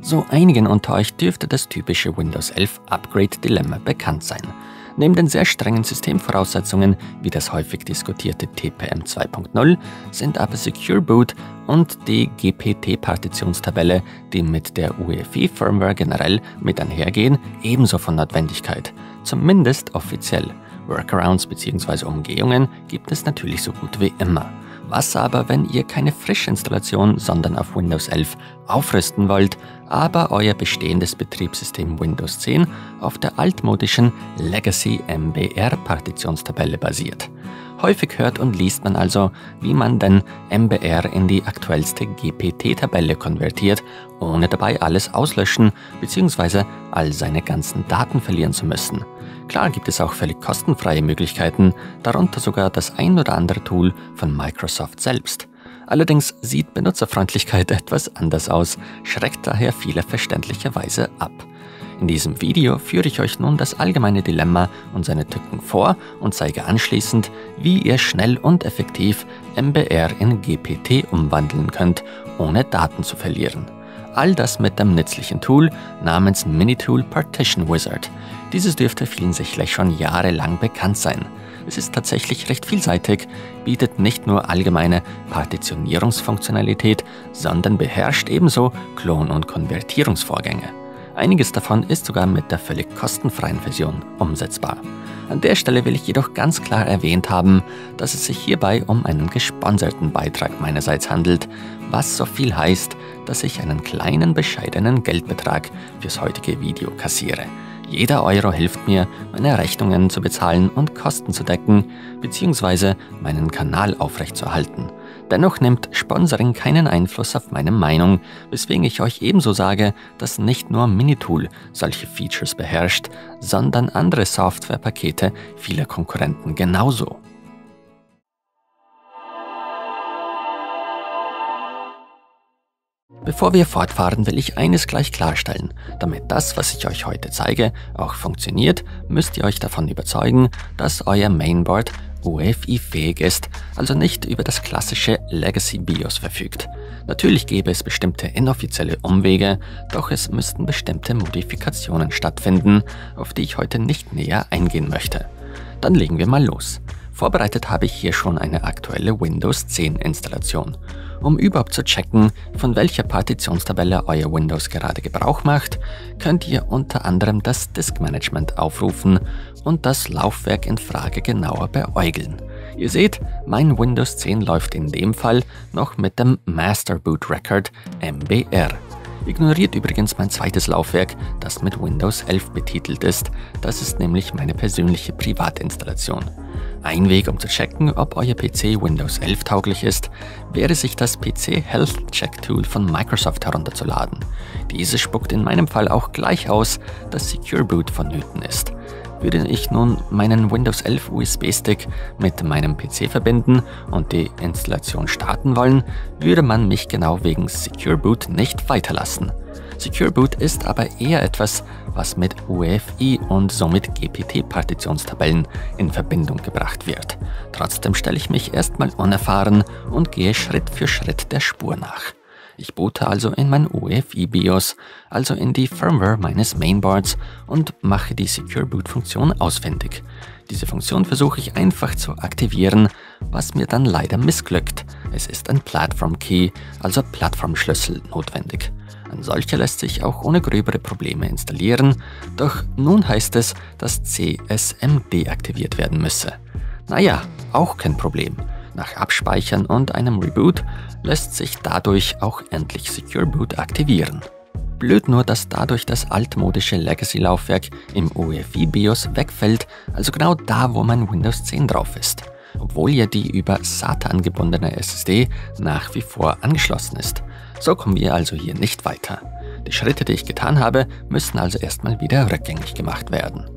So einigen unter euch dürfte das typische Windows 11 Upgrade-Dilemma bekannt sein. Neben den sehr strengen Systemvoraussetzungen wie das häufig diskutierte TPM 2.0 sind aber Secure Boot und die GPT-Partitionstabelle, die mit der UEFI-Firmware generell mit einhergehen, ebenso von Notwendigkeit, zumindest offiziell. Workarounds bzw. Umgehungen gibt es natürlich so gut wie immer. Was aber, wenn ihr keine Frischinstallation, sondern auf Windows 11 aufrüsten wollt, aber euer bestehendes Betriebssystem Windows 10 auf der altmodischen Legacy MBR Partitionstabelle basiert? Häufig hört und liest man also, wie man den MBR in die aktuellste GPT-Tabelle konvertiert, ohne dabei alles auslöschen bzw. all seine ganzen Daten verlieren zu müssen. Klar gibt es auch völlig kostenfreie Möglichkeiten, darunter sogar das ein oder andere Tool von Microsoft selbst. Allerdings sieht Benutzerfreundlichkeit etwas anders aus, schreckt daher viele verständlicherweise ab. In diesem Video führe ich euch nun das allgemeine Dilemma und seine Tücken vor und zeige anschließend, wie ihr schnell und effektiv MBR in GPT umwandeln könnt, ohne Daten zu verlieren. All das mit dem nützlichen Tool namens Minitool Partition Wizard. Dieses dürfte vielen sicherlich schon jahrelang bekannt sein. Es ist tatsächlich recht vielseitig, bietet nicht nur allgemeine Partitionierungsfunktionalität, sondern beherrscht ebenso Klon- und Konvertierungsvorgänge. Einiges davon ist sogar mit der völlig kostenfreien Version umsetzbar. An der Stelle will ich jedoch ganz klar erwähnt haben, dass es sich hierbei um einen gesponserten Beitrag meinerseits handelt, was so viel heißt, dass ich einen kleinen bescheidenen Geldbetrag fürs heutige Video kassiere. Jeder Euro hilft mir, meine Rechnungen zu bezahlen und Kosten zu decken, bzw. meinen Kanal aufrechtzuerhalten. Dennoch nimmt Sponsoring keinen Einfluss auf meine Meinung, weswegen ich euch ebenso sage, dass nicht nur Minitool solche Features beherrscht, sondern andere Softwarepakete vieler Konkurrenten genauso. Bevor wir fortfahren, will ich eines gleich klarstellen. Damit das, was ich euch heute zeige, auch funktioniert, müsst ihr euch davon überzeugen, dass euer Mainboard UEFI-fähig ist, also nicht über das klassische Legacy BIOS verfügt. Natürlich gäbe es bestimmte inoffizielle Umwege, doch es müssten bestimmte Modifikationen stattfinden, auf die ich heute nicht näher eingehen möchte. Dann legen wir mal los. Vorbereitet habe ich hier schon eine aktuelle Windows 10 Installation. Um überhaupt zu checken, von welcher Partitionstabelle euer Windows gerade Gebrauch macht, könnt ihr unter anderem das Disk Management aufrufen und das Laufwerk in Frage genauer beäugeln. Ihr seht, mein Windows 10 läuft in dem Fall noch mit dem Master Boot Record MBR. Ignoriert übrigens mein zweites Laufwerk, das mit Windows 11 betitelt ist. Das ist nämlich meine persönliche Privatinstallation. Ein Weg, um zu checken, ob euer PC Windows 11 tauglich ist, wäre sich das PC Health Check Tool von Microsoft herunterzuladen. Dieses spuckt in meinem Fall auch gleich aus, dass Secure Boot vonnöten ist. Würde ich nun meinen Windows 11 USB-Stick mit meinem PC verbinden und die Installation starten wollen, würde man mich genau wegen Secure Boot nicht weiterlassen. Secure Boot ist aber eher etwas, was mit UEFI und somit GPT-Partitionstabellen in Verbindung gebracht wird. Trotzdem stelle ich mich erstmal unerfahren und gehe Schritt für Schritt der Spur nach. Ich boote also in mein UEFI BIOS, also in die Firmware meines Mainboards und mache die Secure Boot Funktion auswendig. Diese Funktion versuche ich einfach zu aktivieren, was mir dann leider missglückt. Es ist ein Platform Key, also Plattformschlüssel notwendig. Ein solcher lässt sich auch ohne gröbere Probleme installieren, doch nun heißt es, dass CSM deaktiviert werden müsse. Naja, auch kein Problem. Nach Abspeichern und einem Reboot lässt sich dadurch auch endlich Secure Boot aktivieren. Blöd nur, dass dadurch das altmodische Legacy-Laufwerk im UEFI BIOS wegfällt, also genau da, wo mein Windows 10 drauf ist, obwohl ja die über SATA angebundene SSD nach wie vor angeschlossen ist. So kommen wir also hier nicht weiter. Die Schritte, die ich getan habe, müssen also erstmal wieder rückgängig gemacht werden.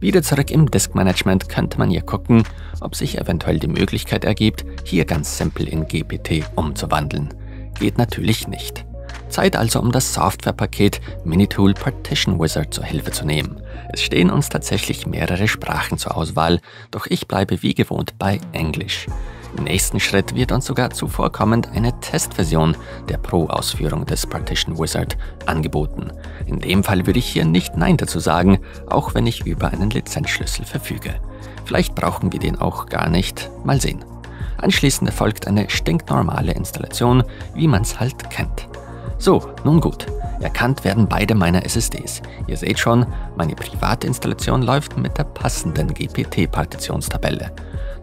Wieder zurück im Disk Management könnte man hier gucken, ob sich eventuell die Möglichkeit ergibt, hier ganz simpel in GPT umzuwandeln. Geht natürlich nicht. Zeit also, um das Softwarepaket Minitool Partition Wizard zur Hilfe zu nehmen. Es stehen uns tatsächlich mehrere Sprachen zur Auswahl, doch ich bleibe wie gewohnt bei Englisch. Im nächsten Schritt wird uns sogar zuvorkommend eine Testversion der Pro-Ausführung des Partition Wizard angeboten. In dem Fall würde ich hier nicht Nein dazu sagen, auch wenn ich über einen Lizenzschlüssel verfüge. Vielleicht brauchen wir den auch gar nicht, mal sehen. Anschließend erfolgt eine stinknormale Installation, wie man es halt kennt. So, nun gut. Erkannt werden beide meiner SSDs. Ihr seht schon, meine private Installation läuft mit der passenden GPT-Partitionstabelle.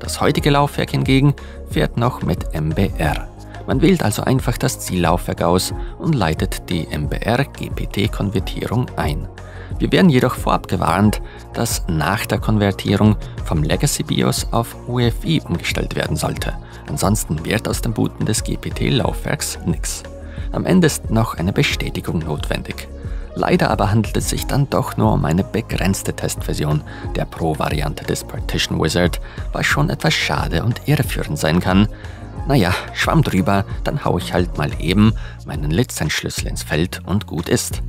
Das heutige Laufwerk hingegen fährt noch mit MBR. Man wählt also einfach das Ziellaufwerk aus und leitet die MBR-GPT-Konvertierung ein. Wir werden jedoch vorab gewarnt, dass nach der Konvertierung vom Legacy BIOS auf UEFI umgestellt werden sollte. Ansonsten wird aus dem Booten des GPT-Laufwerks nichts. Am Ende ist noch eine Bestätigung notwendig. Leider aber handelt es sich dann doch nur um eine begrenzte Testversion der Pro-Variante des Partition Wizard, was schon etwas schade und irreführend sein kann. Naja, schwamm drüber, dann hau ich halt mal eben meinen Lizenzschlüssel ins Feld und gut ist.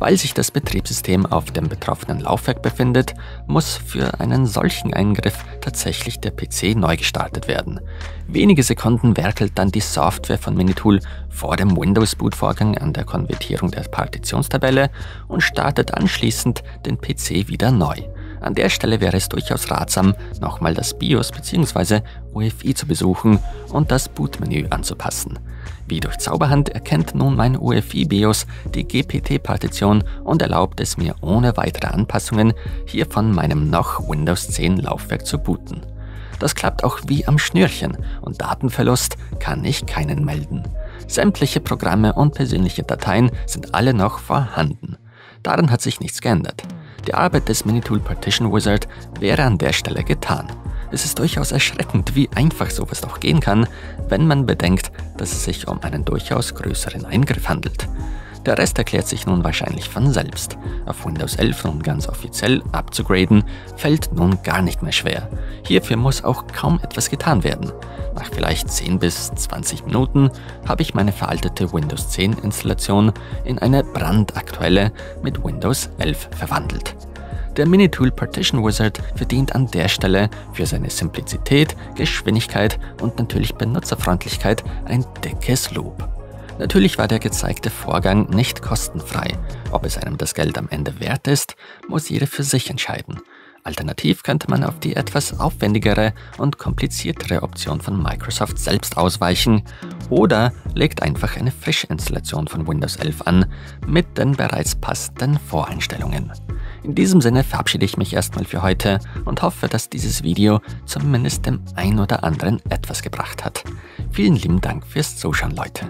Weil sich das Betriebssystem auf dem betroffenen Laufwerk befindet, muss für einen solchen Eingriff tatsächlich der PC neu gestartet werden. Wenige Sekunden werkelt dann die Software von Minitool vor dem Windows-Boot-Vorgang an der Konvertierung der Partitionstabelle und startet anschließend den PC wieder neu. An der Stelle wäre es durchaus ratsam, nochmal das BIOS bzw. UEFI zu besuchen und das Bootmenü anzupassen. Wie durch Zauberhand erkennt nun mein UEFI-BIOS die GPT-Partition und erlaubt es mir ohne weitere Anpassungen, hier von meinem noch Windows 10 Laufwerk zu booten. Das klappt auch wie am Schnürchen und Datenverlust kann ich keinen melden. Sämtliche Programme und persönliche Dateien sind alle noch vorhanden. Daran hat sich nichts geändert. Die Arbeit des Minitool Partition Wizard wäre an der Stelle getan. Es ist durchaus erschreckend, wie einfach sowas doch gehen kann, wenn man bedenkt, dass es sich um einen durchaus größeren Eingriff handelt. Der Rest erklärt sich nun wahrscheinlich von selbst. Auf Windows 11 nun ganz offiziell abzugraden, fällt nun gar nicht mehr schwer. Hierfür muss auch kaum etwas getan werden. Nach vielleicht 10 bis 20 Minuten habe ich meine veraltete Windows 10 Installation in eine brandaktuelle mit Windows 11 verwandelt. Der Minitool Partition Wizard verdient an der Stelle für seine Simplizität, Geschwindigkeit und natürlich Benutzerfreundlichkeit ein dickes Lob. Natürlich war der gezeigte Vorgang nicht kostenfrei. Ob es einem das Geld am Ende wert ist, muss jeder für sich entscheiden. Alternativ könnte man auf die etwas aufwendigere und kompliziertere Option von Microsoft selbst ausweichen oder legt einfach eine Frischinstallation von Windows 11 an mit den bereits passenden Voreinstellungen. In diesem Sinne verabschiede ich mich erstmal für heute und hoffe, dass dieses Video zumindest dem ein oder anderen etwas gebracht hat. Vielen lieben Dank fürs Zuschauen, Leute.